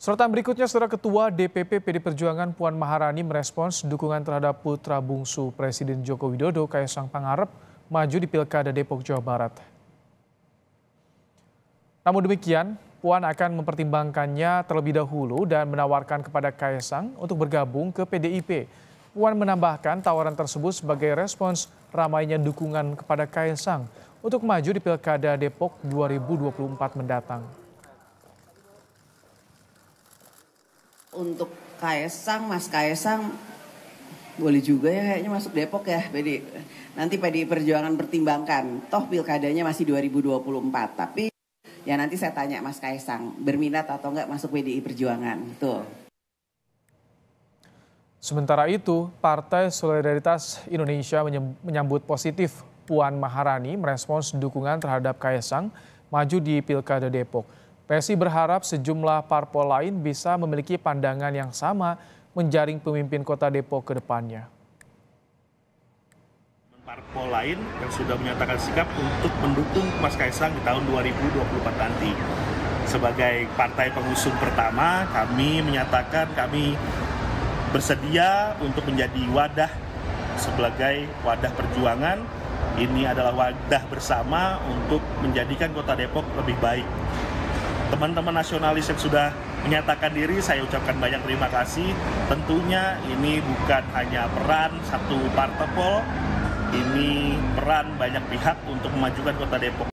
Sorotan berikutnya, Saudara Ketua DPP PD Perjuangan Puan Maharani merespons dukungan terhadap putra bungsu Presiden Joko Widodo Kaisang Pangarep maju di Pilkada Depok, Jawa Barat. Namun demikian, Puan akan mempertimbangkannya terlebih dahulu dan menawarkan kepada Kaisang untuk bergabung ke PDIP. Puan menambahkan tawaran tersebut sebagai respons ramainya dukungan kepada Kaisang untuk maju di Pilkada Depok 2024 mendatang. Untuk Kaisang, Mas Kaisang boleh juga ya kayaknya masuk Depok ya PD. Nanti PD Perjuangan pertimbangkan. Toh pilkadanya masih 2024. Tapi ya nanti saya tanya Mas Kaisang berminat atau enggak masuk PDI Perjuangan. Tuh. Sementara itu, Partai Solidaritas Indonesia menyambut positif Puan Maharani merespons dukungan terhadap Kaisang maju di Pilkada Depok. PSI berharap sejumlah parpol lain bisa memiliki pandangan yang sama menjaring pemimpin kota Depok ke depannya. Parpol lain yang sudah menyatakan sikap untuk mendukung Mas Kaisang di tahun 2024 nanti. Sebagai partai pengusung pertama, kami menyatakan kami bersedia untuk menjadi wadah sebagai wadah perjuangan. Ini adalah wadah bersama untuk menjadikan kota Depok lebih baik teman-teman nasionalis yang sudah menyatakan diri, saya ucapkan banyak terima kasih. Tentunya ini bukan hanya peran satu partai pol, ini peran banyak pihak untuk memajukan kota Depok.